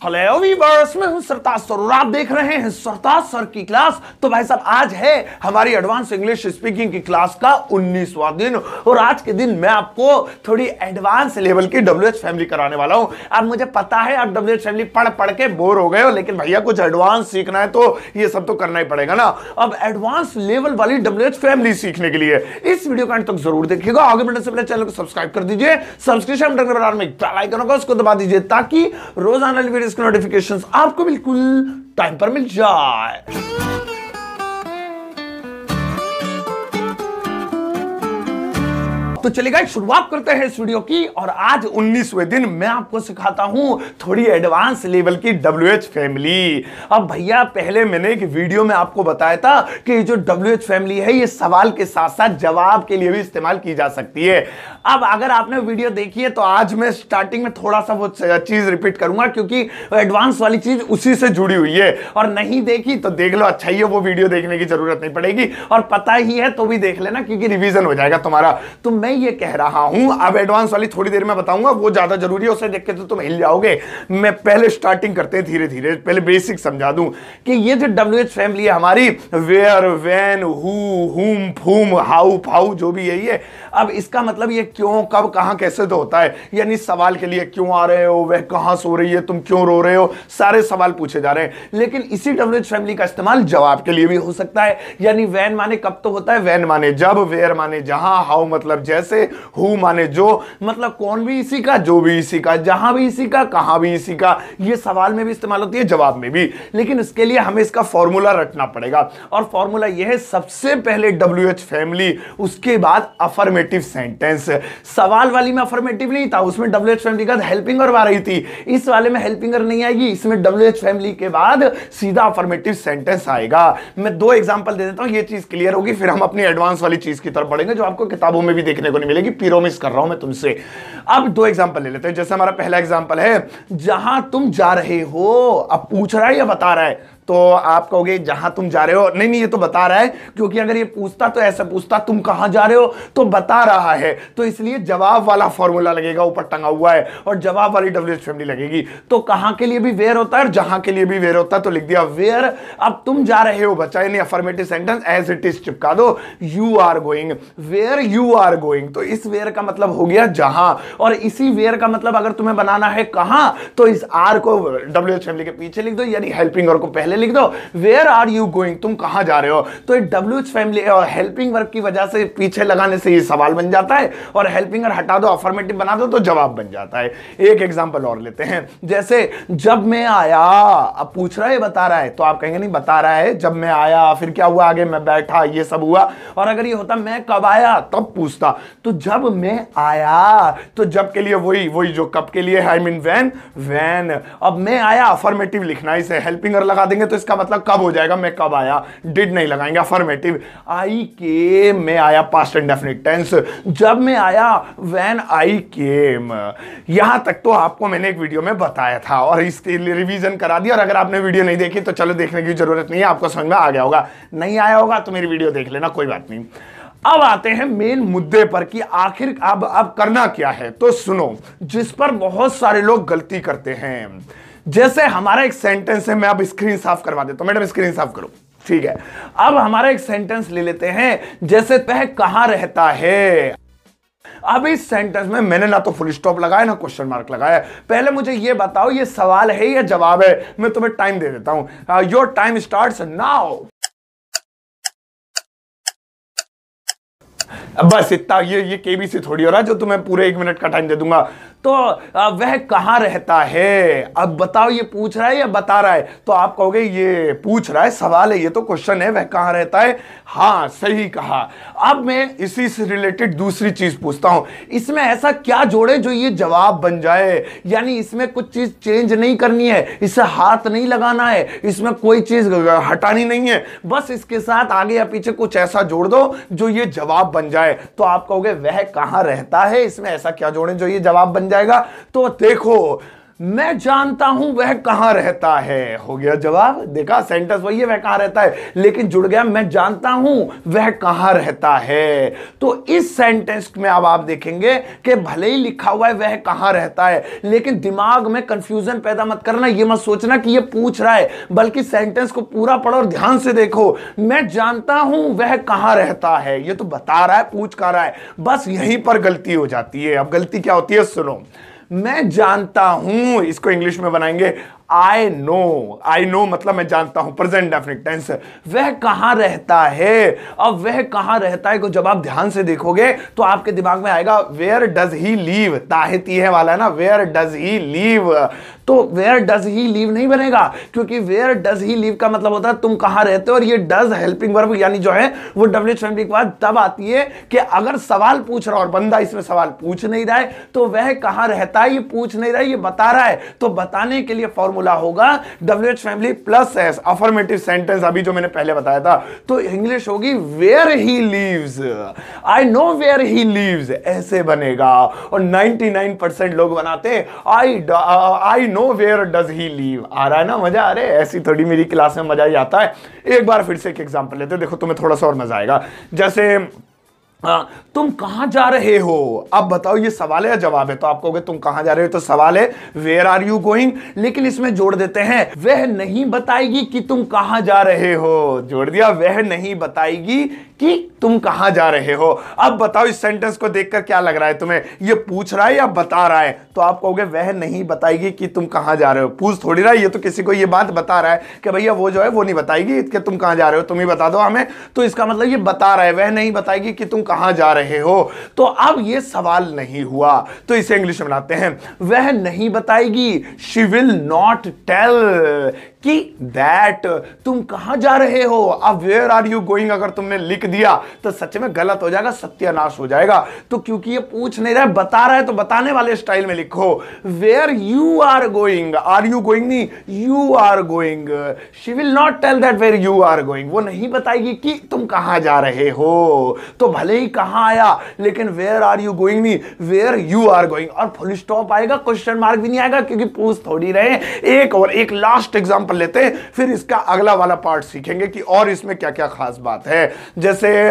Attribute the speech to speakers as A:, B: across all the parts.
A: Hello viewers मैं हूँ सरताज sir, और आप देख रहे हैं सरताज सर की क्लास। तो भाई साहब, आज है हमारी एडवांस इंग्लिश स्पीकिंग की क्लास का 19वां दिन। और आज के दिन मैं आपको थोड़ी एडवांस लेवल की डब्ल्यू फैमिली कराने वाला हूँ। अब मुझे पता है आप डब्ल्यू फैमिली पढ़ पढ़ के बोर हो गए हो, लेकिन भैया कुछ एडवांस सीखना है तो ये सब तो करना ही पड़ेगा ना। अब एडवांस लेवल वाली WH फैमिली सीखने के लिए इस वीडियो का तक ज़रूर देखिएगा। आगे बढ़ने से पहले चैनल को सब्सक्राइब कर दीजिए। सब्सक्रिप्शन में बेल आइकन होगा, उसको दबा दीजिए ताकि रोज़ाना वीडियो इसके नोटिफिकेशंस आपको बिल्कुल टाइम पर मिल जाए। तो चलिएगा शुरुआत करते हैं इस वीडियो की और आज 19वें दिन मैं आपको सिखाता हूँ थोड़ी एडवांस लेवल की एच फैमिली अब भैया, पहले मैंने एक वीडियो में आपको बताया था कि जो एच फैमिली है, ये सवाल के साथ साथ जवाब के लिए भी इस्तेमाल की जा सकती है। अब अगर आपने वीडियो देखी है तो आज मैं स्टार्टिंग में थोड़ा सा वो चीज़ रिपीट करूँगा क्योंकि एडवांस वाली चीज़ उसी से जुड़ी हुई है। और नहीं देखी तो देख लो अच्छा ही है, वो वीडियो देखने की ज़रूरत नहीं पड़ेगी। और पता ही है तो भी देख लेना, क्योंकि रिविजन हो जाएगा तुम्हारा। तो मैं ये कह रहा हूँ, अब एडवांस वाली थोड़ी देर में बताऊँगा, वो ज़्यादा ज़रूरी है, उसे देख के तो तुम हिल जाओगे। मैं पहले स्टार्टिंग करते धीरे धीरे पहले बेसिक समझा दूँ कि ये जो डब्ल्यू एच फैमिली है हमारी वेयर वैन हुम फूम हाउ फाउ जो भी यही है, अब इसका मतलब ये क्यों, कब, कहाँ, कैसे तो होता है। यानी सवाल के लिए क्यों आ रहे हो, वह कहाँ सो रही है, तुम क्यों रो रहे हो, सारे सवाल पूछे जा रहे हैं। लेकिन इसी डब्ल्यू एच फैमिली का इस्तेमाल जवाब के लिए भी हो सकता है। यानी वैन माने कब तो होता है वैन माने जब वेयर माने जहाँ हाउ मतलब जैसे। हु माने जो मतलब कौन भी इसी का, जो भी इसी का, जहाँ भी इसी का, कहाँ भी इसी का, ये सवाल में भी इस्तेमाल होती है, जवाब में भी। लेकिन इसके लिए हमें इसका फॉर्मूला रटना पड़ेगा। और फॉर्मूला यह है, सबसे पहले डब्ल्यू एच फैमिली उसके बाद अफर्मेटिव सेंटेंस सवाल वाली में अफर्मेटिव नहीं था, उसमें डब्ल्यू एच फैमिली का हेल्पिंग आ रही थी। इस वाले में हेल्पिंग नहीं आएगी, इसमें डब्ल्यू एच फैमिली के बाद सीधा अफर्मेटिव सेंटेंस आएगा। मैं दो एग्जांपल दे देता हूँ, ये चीज़ क्लियर होगी, फिर हम अपनी एडवांस वाली चीज़ की तरफ़ बढ़ेंगे, जो आपको किताबों में भी देखने को नहीं मिलेगी पीरोमिस कर रहा हूँ मैं तुमसे। अब दो एग्ज़ाम्पल ले लेते हैं। जैसे हमारा पहला एग्ज़ाम्पल है, जहाँ तुम जा रहे हो, अब पूछ रहा है या बता रहा है? तो आप कहोगे, जहाँ तुम जा रहे हो। नहीं नहीं, ये तो बता रहा है, क्योंकि अगर ये पूछता तो ऐसा पूछता, तुम कहाँ जा रहे हो? तो बता रहा है। तो इसलिए जवाब वाला फॉर्मूला लगेगा, ऊपर टंगा हुआ है, और जवाब वाली डब्ल्यू फैमिली लगेगी। तो कहाँ के लिए भी वेयर होता है, और जहाँ के लिए भी वेयर होता है तो लिख दिया वेयर अब तुम जा रहे हो। बच्चा यानी affirmative sentence as it is चिपका दो। You are going where you are going तो इस वेयर का मतलब हो गया, जहाँ। और इसी वेयर का मतलब अगर तुम्हें बनाना है, कहाँ? तो इस आर को डब्ल्यू फैमिली के पीछे लिख दो, यानी हेल्पिंग और को पहले पहले लिख दो वेयर आर यू गोइंग तुम कहाँ जा रहे हो? तो डब्ल्यू फैमिली और हेल्पिंग वर्क की वजह से पीछे लगाने से ये सवाल बन जाता है और हेल्पिंग वर्क हटा दो अफर्मेटिव बना दो तो जवाब बन जाता है। एक एग्ज़ाम्पल और लेते हैं। जैसे, जब मैं आया, अब पूछ रहा है बता रहा है? तो आप कहेंगे, नहीं, बता रहा है, जब मैं आया, फिर क्या हुआ, आगे मैं बैठा, ये सब हुआ। और अगर ये होता, मैं कब आया? तब पूछता तो जब मैं आया तो जब के लिए वही वही जो कब के लिए आई मीन वैन वैन अब मैं आया अफर्मेटिव लिखना इसे हेल्पिंग लगा देंगे तो इसका मतलब कब हो जाएगा? मैं कब आया? डिड नहीं लगाएँगे अफर्मेटिव आई के मैं आया पास्ट इंडेफिनिट टेंस जब मैं आया व्हेन आई केम यहाँ तक तो आपको मैंने एक वीडियो में बताया था और इसके लिए रिवीजन करा दिया। और अगर आपने वीडियो नहीं देखी तो चलो देखने की ज़रूरत नहीं है, आपको समझ में आ गया होगा। नहीं आया होगा तो मेरी वीडियो देख लेना, कोई बात नहीं। अब आते हैं मेन मुद्दे पर कि आखिर अब अब करना क्या है? तो सुनो, जिस पर बहुत सारे लोग गलती करते हैं। जैसे हमारा एक सेंटेंस है, मैं अब स्क्रीन साफ़ करवा देता हूँ, मैडम स्क्रीन साफ़ करो। ठीक है? अब हमारा एक सेंटेंस ले लेते हैं, जैसे वह कहाँ रहता है। अब इस सेंटेंस में मैंने ना तो फुल स्टॉप लगाया, ना क्वेश्चन मार्क लगाया। पहले मुझे ये बताओ, ये सवाल है या जवाब है? मैं तुम्हें टाइम दे देता हूँ। योर टाइम स्टार्ट नाउ बस इतना, ये ये केबीसी थोड़ी हो रहा है, जो तुम्हें पूरे एक मिनट का टाइम दे दूँगा। तो वह कहाँ रहता है? अब बताओ, ये पूछ रहा है या बता रहा है? तो आप कहोगे, ये पूछ रहा है, सवाल है, ये तो क्वेश्चन है, वह कहाँ रहता है? हाँ सही कहा। अब मैं इसी से रिलेटेड दूसरी चीज़ पूछता हूँ। इसमें ऐसा क्या जोड़े जो ये जवाब बन जाए? यानी इसमें कुछ चीज़ चेंज नहीं करनी है, इसे हाथ नहीं लगाना है, इसमें कोई चीज़ हटानी नहीं है। बस इसके साथ आगे या पीछे कुछ ऐसा जोड़ दो जो ये जवाब बन जाए। तो आप कहोगे, वह कहाँ रहता है? इसमें ऐसा क्या जोड़े जो ये जवाब बन जाए? जाएगा तो देखो मैं जानता हूँ वह कहाँ रहता है। हो गया जवाब? देखा सेंटेंस वही है, वह कहाँ रहता है। लेकिन जुड़ गया, मैं जानता हूँ वह कहाँ रहता है। तो इस सेंटेंस में अब आप देखेंगे कि भले ही लिखा हुआ है, वह कहाँ रहता है, लेकिन दिमाग में कंफ्यूजन पैदा मत करना यह मत सोचना कि यह पूछ रहा है, बल्कि सेंटेंस को पूरा पढ़ो और ध्यान से देखो, मैं जानता हूँ वह कहाँ रहता है। यह तो बता रहा है, पूछ कर रहा है। बस यहीं पर गलती हो जाती है। अब गलती क्या होती है, सुनो। मैं जानता हूँ इसको इंग्लिश में बनाएँगे आई नो आई नो मतलब मैं जानता हूँ प्रेजेंट डेफिनेट टेंस वह कहाँ रहता है? अब वह कहाँ रहता है को जब आप ध्यान से देखोगे तो आपके दिमाग में आएगा वेयर डज ही लीव ताहिती है वाला है ना वेयर डज ही लीव तो वेयर डज ही लीव नहीं बनेगा, क्योंकि वेयर डज ही लीव का मतलब होता है, तुम कहाँ रहते हो? और ये डज हेल्पिंग वर्ब यानी जो है, वो डब्ल्यू फैमिली के बाद तब आती है कि अगर सवाल पूछ रहा और बंदा इसमें सवाल पूछ नहीं रहा है तो वह कहाँ रहता है, ये पूछ नहीं रहा है, ये बता रहा है। तो बताने के लिए फॉर्मूला फॉर्मूला होगा W H family plus S affirmative sentence अभी जो मैंने पहले बताया था। तो इंग्लिश होगी where he lives I know where he lives ऐसे बनेगा। और 99% लोग बनाते I I know where does he live आ रहा है ना? मज़ा आ रहा है? ऐसी थोड़ी मेरी क्लास में मज़ा ही आता है। एक बार फिर से एक एग्जांपल लेते देखो, तुम्हें थोड़ा सा और मज़ा आएगा। जैसे तुम कहाँ जा रहे हो? अब बताओ, ये सवाल है या जवाब है? तो आप कहोगे, तुम कहाँ जा रहे हो? तो सवाल है वेयर आर यू गोइंग लेकिन इसमें जोड़ देते हैं, वह नहीं बताएगी कि तुम कहाँ जा रहे हो। जोड़ दिया, वह नहीं बताएगी कि तुम कहाँ जा रहे हो। अब बताओ, इस सेंटेंस को देखकर क्या लग रहा है तुम्हें? ये पूछ रहा है या बता रहा है? तो आप कहोगे, वह नहीं बताएगी कि तुम कहाँ जा रहे हो। पूछ थोड़ी रहा है, ये तो किसी को ये बात बता रहा है कि भैया वो जो है, वो नहीं बताएगी कि तुम कहाँ जा रहे हो, तुम ही बता दो हमें। तो इसका मतलब ये बता रहा है, वह नहीं बताएगी कि तुम कहाँ जा रहे हो? तो अब ये सवाल नहीं हुआ। तो इसे इंग्लिश में बनाते हैं। वह नहीं बताएगी। शी विल नॉट टेल कि दैट तुम कहाँ जा रहे हो? अब वेयर आर यू गोइंग अगर तुमने लिख दिया तो सच में गलत हो जाएगा, सत्यानाश हो जाएगा। तो क्योंकि ये पूछ नहीं रहा है, बता रहा है तो बताने वाले स्टाइल में लिखो। Where you are going are you going नहीं you are going she will not tell that where you are going वो नहीं बताएगी कि तुम कहाँ जा रहे हो। तो भले ही कहाँ आया, लेकिन वेयर आर यू गोइंग नहीं वेयर यू आर गोइंग और फुल स्टॉप आएगा क्वेश्चन मार्क भी नहीं आएगा, क्योंकि पूछ थोड़ी रहे एक और, एक लास्ट एग्जांपल लेते हैं, फिर इसका अगला वाला पार्ट सीखेंगे कि और इसमें क्या क्या खास बात है। जैसे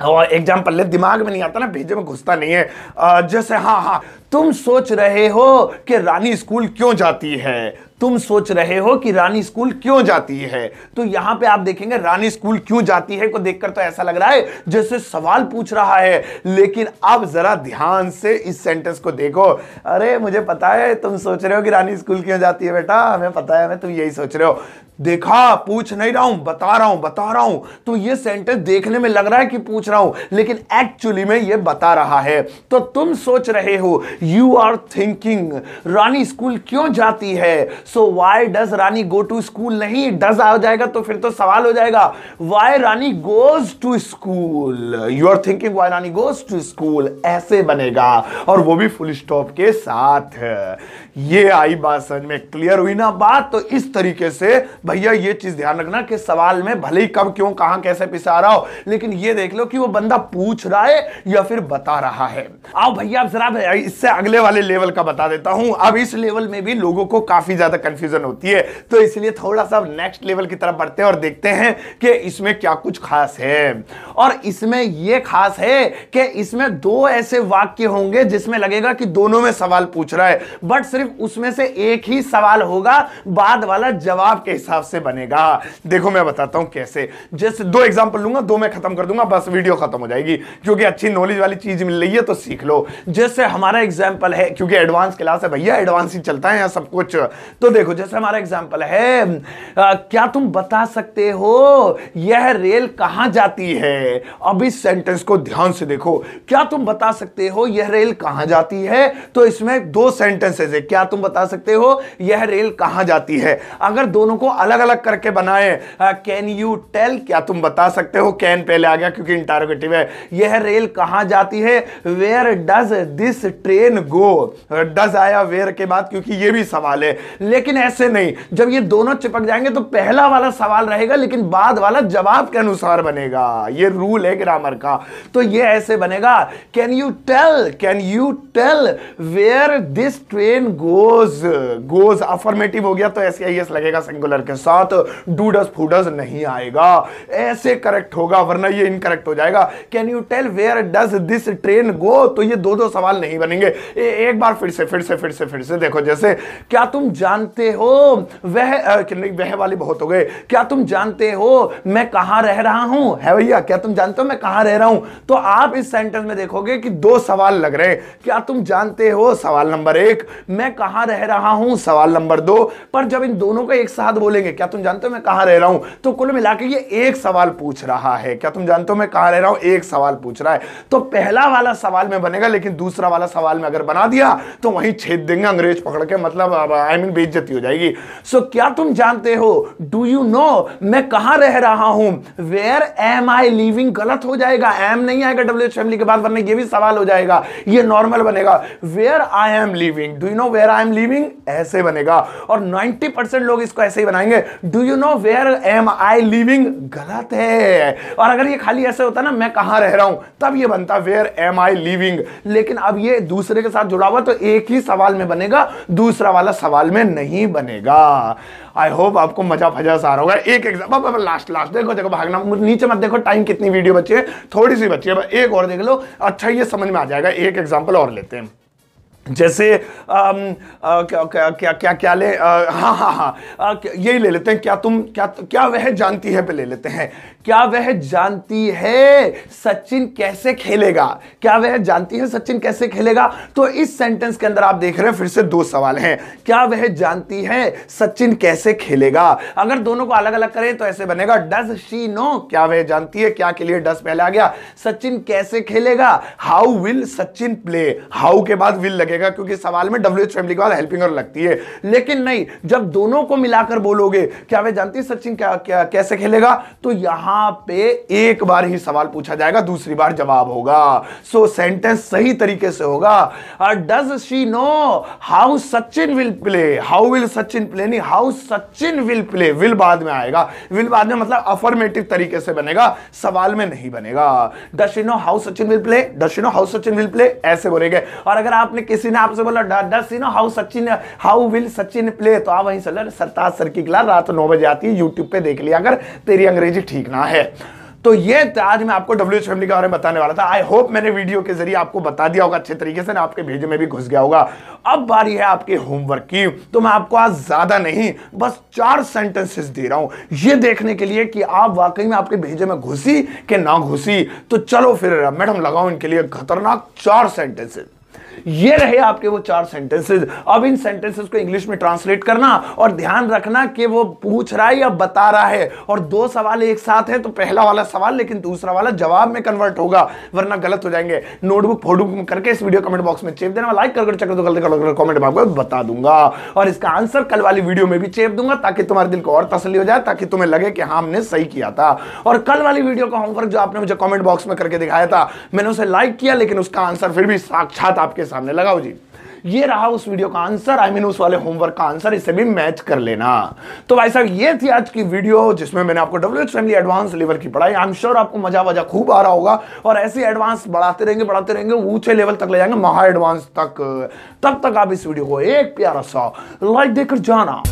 A: और एग्ज़ाम्पल ले, दिमाग में नहीं आता ना भेजे में घुसता नहीं है। जैसे हाँ हाँ तुम सोच रहे हो कि रानी स्कूल क्यों जाती है? तुम सोच रहे हो कि रानी स्कूल क्यों जाती है? तो यहाँ पे आप देखेंगे, रानी स्कूल क्यों जाती है? को देखकर तो ऐसा लग रहा है जैसे सवाल पूछ रहा है। लेकिन अब जरा ध्यान से इस सेंटेंस को देखो। अरे, मुझे पता है, तुम सोच रहे हो कि रानी स्कूल क्यों जाती है बेटा? हमें पता है, हमें तुम यही सोच रहे हो। देखा, पूछ नहीं रहा हूँ, बता रहा हूँ, बता रहा हूँ। तो ये सेंटेंस देखने में लग रहा है कि पूछ रहा हूँ, लेकिन एक्चुअली में ये बता रहा है। तो तुम सोच रहे हो you are thinking Rani school क्यों जाती है? So why does Rani go to school नहीं? डज आ जाएगा तो फिर तो सवाल हो जाएगा। Why Rani goes to school you are thinking why Rani goes to school ऐसे बनेगा, और वो भी फुल स्टॉप के साथ ये आई बात समझ में क्लियर हुई ना बात? तो इस तरीके से भैया, ये चीज़ ध्यान रखना कि सवाल में भले ही कब, क्यों, कहाँ, कैसे पिसा रहा हो, लेकिन ये देख लो कि वो बंदा पूछ रहा है या फिर बता रहा है। आओ भैया, अब जरा इससे अगले वाले लेवल का बता देता हूँ। अब इस लेवल में भी लोगों को काफ़ी ज़्यादा कंफ्यूजन होती है। तो इसलिए थोड़ा सा नेक्स्ट लेवल की तरफ़ बढ़ते हैं और देखते हैं कि इसमें क्या कुछ खास है। और इसमें यह खास है कि इसमें दो ऐसे वाक्य होंगे जिसमें लगेगा कि दोनों में सवाल पूछ रहा है। बट सिर्फ़ उसमें से एक ही सवाल होगा, बाद वाला जवाब के हिसाब हिसाब से बनेगा। देखो मैं बताता हूँ कैसे। जैसे दो एग्जांपल लूँगा दो मैं खत्म कर दूँगा बस वीडियो खत्म हो जाएगी। क्योंकि अच्छी नॉलेज वाली चीज़ मिल रही है तो सीख लो। जैसे हमारा एग्ज़ाम्पल है क्योंकि एडवांस क्लास है भैया एडवांस ही चलता है यहाँ सब कुछ। तो देखो जैसे हमारा एग्ज़ाम्पल है आ, क्या तुम बता सकते हो यह रेल कहाँ जाती है? अब इस सेंटेंस को ध्यान से देखो। क्या तुम बता सकते हो यह रेल कहाँ जाती है? तो इसमें दो सेंटेंसेस है। क्या तुम बता सकते हो यह रेल कहाँ जाती है? अगर दोनों को अलग अलग करके बनाए। कैन यू टेल क्या तुम बता सकते हो? कैन पहले आ गया क्योंकि इंटारोगेटिव है। यह रेल कहाँ जाती है? Where does this train go does आया वेयर के बाद? क्योंकि ये भी सवाल है। लेकिन ऐसे नहीं। जब ये दोनों चिपक जाएँगे तो पहला वाला सवाल रहेगा, लेकिन बाद वाला जवाब के अनुसार बनेगा। ये रूल है ग्रामर का। तो ये ऐसे बनेगा। Can you tell can you tell where this train goes goes affirmative हो गया तो ऐसे आई लगेगा सिंगुलर के साथ डूडस फूडस नहीं आएगा। ऐसे करेक्ट होगा वरना ये इनकरेक्ट हो जाएगा। Can you tell where does this train go तो ये दो दो सवाल नहीं बनेंगे। ए, एक बार फिर से फिर से फिर से फिर से देखो जैसे क्या तुम जानते हो वह वह वाली बहुत हो गए। क्या तुम जानते हो मैं कहाँ रह रहा हूँ? है भैया क्या तुम जानते हो मैं कहाँ रह रहा हूँ? तो आप इस सेंटेंस में देखोगे कि दो सवाल लग रहे हैं। क्या तुम जानते हो? सवाल नंबर एक मैं कहाँ रह रहा हूँ? सवाल नंबर दो। पर जब इन दोनों को एक साथ बोलेंगे क्या तुम जानते हो मैं कहाँ रह रहा हूँ? तो कुल मिलाकर ये एक सवाल पूछ रहा है। क्या तुम जानते हो मैं कहाँ रह रहा हूँ? एक सवाल पूछ रहा है। तो पहला वाला सवाल में बनेगा, लेकिन दूसरा वाला सवाल में अगर बना दिया तो वहीं छेद देंगे, अंग्रेज़ पकड़ के मतलब आई मीन बेइज्जती हो जाएगी। सो क्या तुम जानते हो, डू यू नो मैं कहाँ रह रहा हूँ? वेयर एम आई लिविंग गलत हो जाएगा। एम नहीं आएगा डब्ल्यू फैमिली के बाद, वरना ये भी सवाल हो जाएगा। ये नॉर्मल बनेगा। Where I am living do you know where I am living ऐसे बनेगा। और 90 परसेंट लोग इसको ऐसे ही बनाएँगे। Do you know where am I living गलत है। और अगर ये खाली ऐसे होता ना, मैं कहाँ रह रहा हूँ? तब ये बनता वेयर एम आई लिविंग लेकिन अब ये दूसरे के साथ जुड़ा हुआ तो एक ही सवाल में बनेगा, दूसरा वाला सवाल में नहीं बनेगा। आई होप आपको मज़ा फजा सा होगा। एक एग्ज़ाम लास्ट लास्ट देखो देखो भागना। नीचे मत देखो टाइम कितनी वीडियो बची है। थोड़ी सी बची है। एक और देख लो। अच्छा ये समझ में आ जाएगा। एक एग्ज़ाम्पल और लेते हैं। जैसे आम, आ, क्या, क्या क्या क्या क्या ले हाँ हाँ हाँ यही ले लेते हैं क्या तुम क्या क्या वह जानती है पे ले लेते हैं। क्या वह जानती है सचिन कैसे खेलेगा? क्या वह जानती है सचिन कैसे खेलेगा? तो इस सेंटेंस के अंदर आप देख रहे हैं फिर से दो सवाल हैं। क्या वह जानती है सचिन कैसे खेलेगा? अगर दोनों को अलग अलग करें तो ऐसे बनेगा डज शी नो क्या वह जानती है? क्या के लिए डस पहले आ गया? सचिन कैसे खेलेगा? How will Sachin play how के बाद विल लगेगा? क्योंकि सवाल में डब्ल्यू एच फैमिली के बाद हेल्पिंग और लगती है। लेकिन नहीं जब दोनों को मिलाकर बोलोगे क्या वह जानती है सचिन क्या, क्या कैसे खेलेगा? तो यहाँ यहाँ पे एक बार ही सवाल पूछा जाएगा दूसरी बार जवाब होगा। सो so, सेंटेंस सही तरीके से होगा। Does she know how Sachin will play how will Sachin play नहीं how Sachin will play will बाद में आएगा। विल बाद में मतलब अफर्मेटिव तरीके से बनेगा सवाल में नहीं बनेगा। Does she know how Sachin will play does she know how Sachin will play ऐसे बोलेंगे। और अगर आपने किसी ने आपसे बोला does she know how Sachin how will Sachin play तो आप वहीं से सरताज सर की क्लास रात नौ बजे आती है यूट्यूब पे देख लिया अगर तेरी अंग्रेज़ी ठीक ना है। तो ये आज मैं आपको डब्ल्यू फैमिली के बारे में बताने वाला था। आई होप मैंने वीडियो के ज़रिए आपको बता दिया होगा अच्छे तरीके से, ना आपके भेजे में भी घुस गया होगा। अब बारी है आपके होमवर्क की। तो मैं आपको आज ज़्यादा नहीं, बस चार सेंटेंसेस दे रहा हूँ। ये देखने के लिए कि आप वाकई में आपके भेजे में घुसी कि ना घुसी। तो चलो फिर, मैडम लगाओ इनके लिए खतरनाक चार सेंटेंसेस ये रहे आपके वो चार सेंटेंसेस अब इन सेंटेंसेस को इंग्लिश में ट्रांसलेट करना और ध्यान रखना कि वो पूछ रहा है या बता रहा है। और दो सवाल एक साथ है तो पहला वाला सवाल, लेकिन दूसरा वाला जवाब में कन्वर्ट होगा, वरना गलत हो जाएँगे। नोटबुक फोटोबुक करके इस वीडियो कमेंट बॉक्स में चेप देना। लाइक कर चक्कर तो गलती कर कमेंट में आपको बता दूँगा। और इसका आंसर कल वाली वीडियो में भी चेप दूँगा, ताकि तुम्हारे दिल को और तसली हो जाए, ताकि तुम्हें लगे कि हाँ हमने सही किया था। और कल वाली वीडियो का होमवर्क जो आपने मुझे कमेंट बॉक्स में करके दिखाया था, मैंने उसे लाइक किया, लेकिन उसका आंसर फिर भी साक्षात आपके सामने लगाओ जी। ये रहा उस वीडियो का आंसर आई मीन उस वाले होमवर्क का आंसर इसे भी मैच कर लेना। तो भाई साहब, ये थी आज की वीडियो जिसमें मैंने आपको W H family advance level की पढ़ाई। आई एम श्योर आपको मज़ा वजा खूब आ रहा होगा और ऐसे एडवांस बढ़ाते रहेंगे बढ़ाते रहेंगे, ऊँचे लेवल तक ले जाएँगे, महा एडवांस तक। तब तक आप इस वीडियो को एक प्यारा सा लाइक देकर जाना।